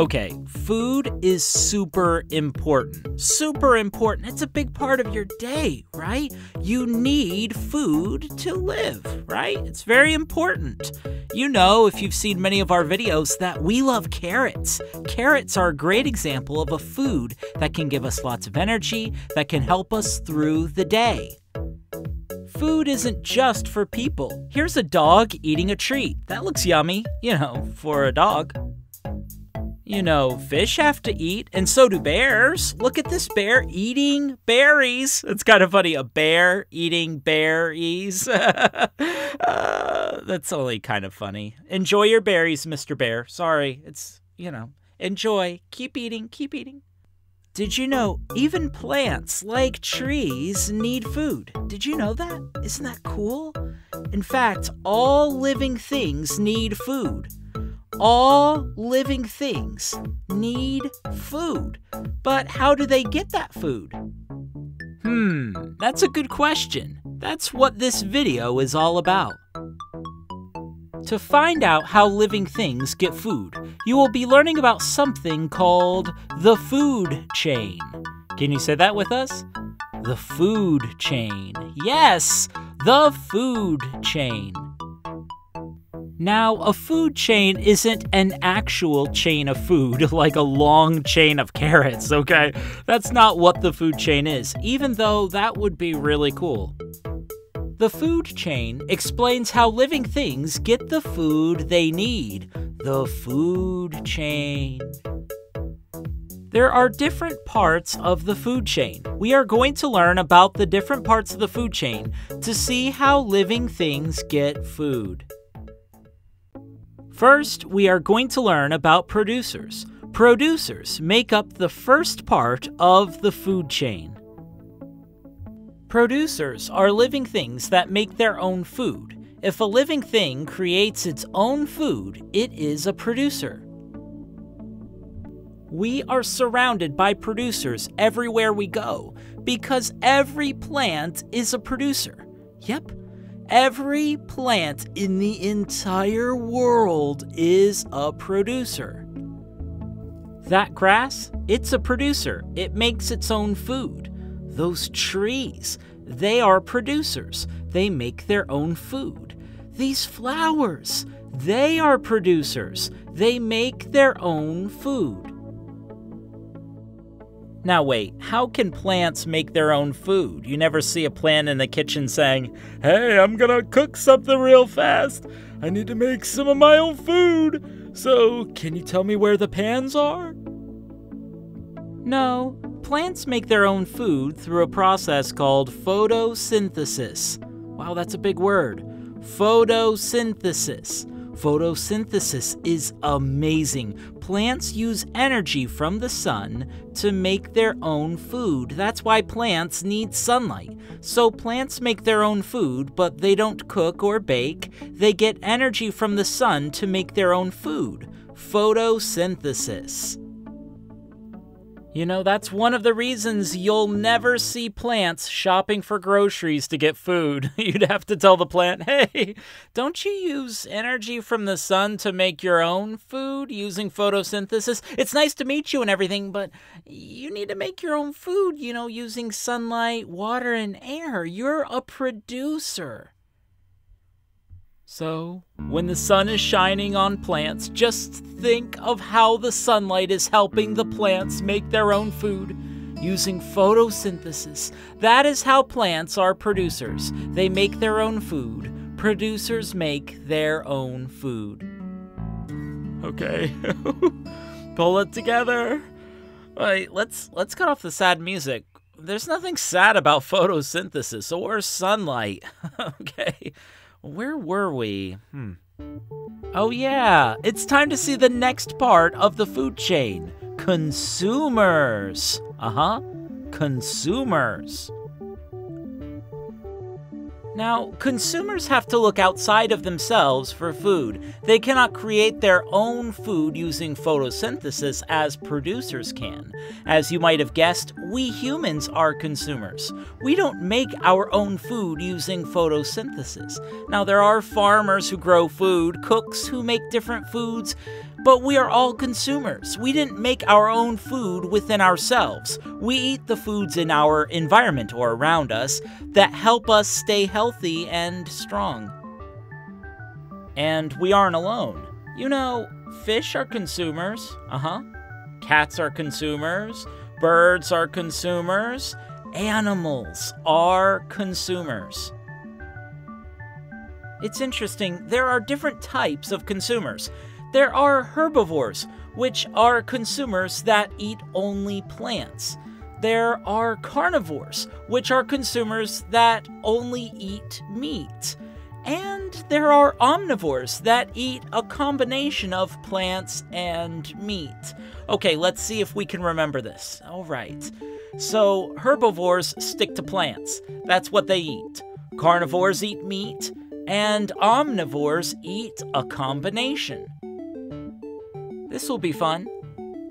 Okay, food is super important. Super important. It's a big part of your day, right? You need food to live, right? It's very important. You know, if you've seen many of our videos, that we love carrots. Carrots are a great example of a food that can give us lots of energy, that can help us through the day. Food isn't just for people. Here's a dog eating a treat. That looks yummy, you know, for a dog. You know, fish have to eat, and so do bears. Look at this bear eating berries. It's kind of funny, a bear eating berries. uh, that's only kind of funny. Enjoy your berries, Mr. Bear. Sorry, it's, you know, enjoy. Keep eating, keep eating. Did you know even plants like trees need food? Did you know that? Isn't that cool? In fact, all living things need food. All living things need food. But how do they get that food? Hmm, that's a good question. That's what this video is all about. To find out how living things get food, you will be learning about something called the food chain. Can you say that with us? The food chain. Yes, the food chain. Now, a food chain isn't an actual chain of food, like a long chain of carrots, okay? That's not what the food chain is, even though that would be really cool. The food chain explains how living things get the food they need. The food chain. There are different parts of the food chain. We are going to learn about the different parts of the food chain to see how living things get food. First, we are going to learn about producers. Producers make up the first part of the food chain. Producers are living things that make their own food. If a living thing creates its own food, it is a producer. We are surrounded by producers everywhere we go because every plant is a producer. Yep, every plant in the entire world is a producer. That grass, it's a producer. It makes its own food. Those trees, they are producers. They make their own food. These flowers, they are producers. They make their own food. Now, wait, how can plants make their own food? You never see a plant in the kitchen saying, Hey, I'm gonna cook something real fast. I need to make some of my own food. So, can you tell me where the pans are? No, plants make their own food through a process called photosynthesis. Wow, that's a big word. Photosynthesis. Photosynthesis is amazing. Plants use energy from the sun to make their own food. That's why plants need sunlight. So plants make their own food, but they don't cook or bake. They get energy from the sun to make their own food. Photosynthesis. You know, that's one of the reasons you'll never see plants shopping for groceries to get food. You'd have to tell the plant, hey, don't you use energy from the sun to make your own food using photosynthesis? It's nice to meet you and everything, but you need to make your own food, you know, using sunlight, water, and air. You're a producer. So, when the sun is shining on plants, just think of how the sunlight is helping the plants make their own food using photosynthesis. That is how plants are producers. They make their own food. Producers make their own food. Okay. Pull it together. Wait, let's let's cut off the sad music. There's nothing sad about photosynthesis or sunlight. okay. Where were we? Hmm. Oh, yeah, it's time to see the next part of the food chain consumers. Uh huh, consumers. Now, consumers have to look outside of themselves for food. They cannot create their own food using photosynthesis as producers can. As you might have guessed, we humans are consumers. We don't make our own food using photosynthesis. Now, there are farmers who grow food, cooks who make different foods, but we are all consumers. We didn't make our own food within ourselves. We eat the foods in our environment or around us that help us stay healthy and strong. And we aren't alone. You know, fish are consumers. Uh huh. Cats are consumers. Birds are consumers. Animals are consumers. It's interesting, there are different types of consumers. There are herbivores, which are consumers that eat only plants. There are carnivores, which are consumers that only eat meat. And there are omnivores that eat a combination of plants and meat. Okay, let's see if we can remember this. All right. So, herbivores stick to plants. That's what they eat. Carnivores eat meat, and omnivores eat a combination. This will be fun.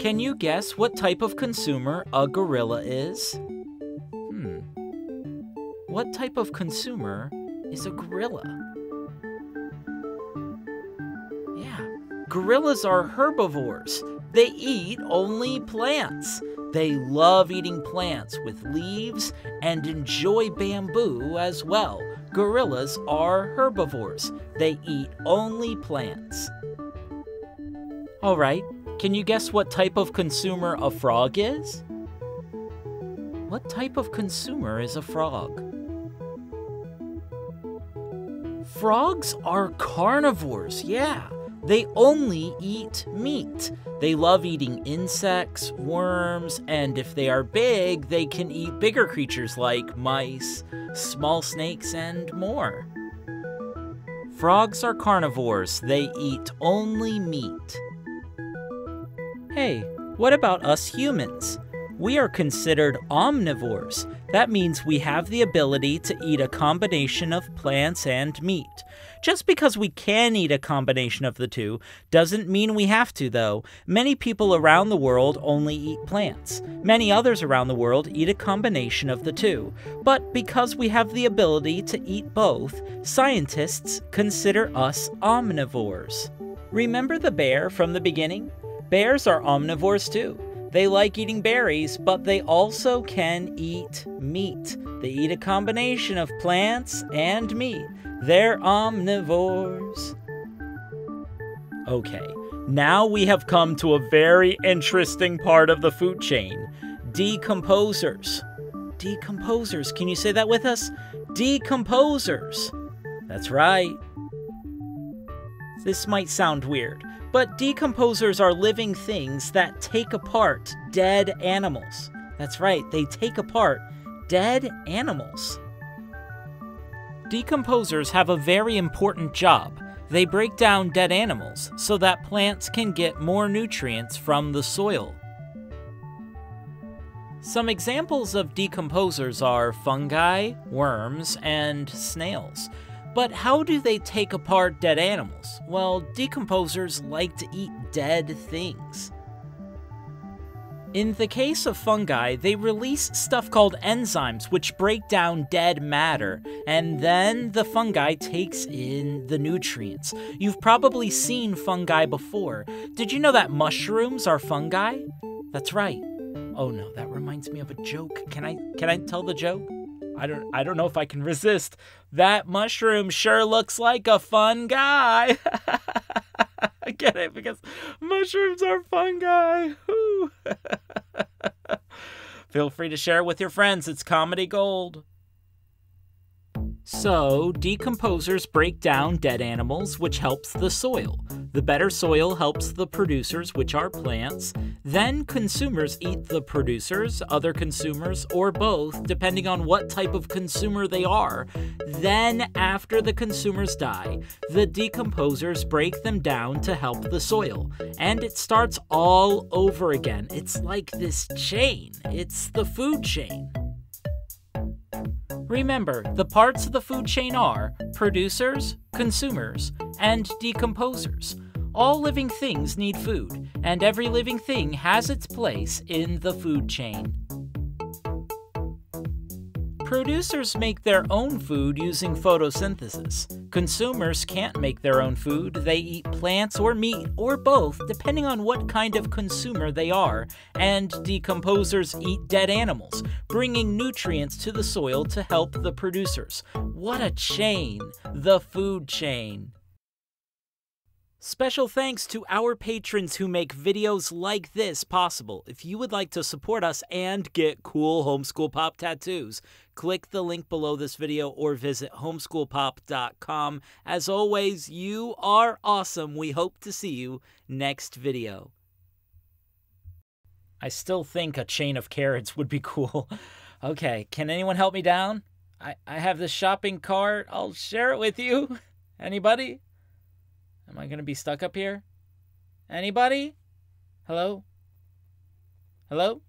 Can you guess what type of consumer a gorilla is? Hmm. What type of consumer is a gorilla? Yeah, gorillas are herbivores. They eat only plants. They love eating plants with leaves and enjoy bamboo as well. Gorillas are herbivores. They eat only plants. All right, can you guess what type of consumer a frog is? What type of consumer is a frog? Frogs are carnivores, yeah. They only eat meat. They love eating insects, worms, and if they are big, they can eat bigger creatures like mice, small snakes, and more. Frogs are carnivores. They eat only meat. Hey, what about us humans? We are considered omnivores. That means we have the ability to eat a combination of plants and meat. Just because we can eat a combination of the two doesn't mean we have to, though. Many people around the world only eat plants. Many others around the world eat a combination of the two. But because we have the ability to eat both, scientists consider us omnivores. Remember the bear from the beginning? Bears are omnivores too. They like eating berries, but they also can eat meat. They eat a combination of plants and meat. They're omnivores. Okay, now we have come to a very interesting part of the food chain decomposers. Decomposers, can you say that with us? Decomposers. That's right. This might sound weird, but decomposers are living things that take apart dead animals. That's right, they take apart dead animals. Decomposers have a very important job. They break down dead animals so that plants can get more nutrients from the soil. Some examples of decomposers are fungi, worms, and snails. But how do they take apart dead animals? Well, decomposers like to eat dead things. In the case of fungi, they release stuff called enzymes, which break down dead matter, and then the fungi takes in the nutrients. You've probably seen fungi before. Did you know that mushrooms are fungi? That's right. Oh no, that reminds me of a joke. Can I can I tell the joke? I don't I don't know if I can resist. That mushroom sure looks like a fun guy. I get it because mushrooms are fungi. Feel free to share with your friends. It's comedy gold. So, decomposers break down dead animals, which helps the soil. The better soil helps the producers, which are plants. Then consumers eat the producers, other consumers, or both, depending on what type of consumer they are. Then, after the consumers die, the decomposers break them down to help the soil. And it starts all over again. It's like this chain, it's the food chain. Remember, the parts of the food chain are producers, consumers, and decomposers. All living things need food, and every living thing has its place in the food chain. Producers make their own food using photosynthesis. Consumers can't make their own food. They eat plants or meat or both, depending on what kind of consumer they are. And decomposers eat dead animals, bringing nutrients to the soil to help the producers. What a chain! The food chain. Special thanks to our patrons who make videos like this possible. If you would like to support us and get cool homeschool pop tattoos, click the link below this video or visit homeschoolpop.com. As always, you are awesome. We hope to see you next video. I still think a chain of carrots would be cool. Okay, can anyone help me down? I, I have this shopping cart. I'll share it with you. Anybody? Am I going to be stuck up here? Anybody? Hello? Hello?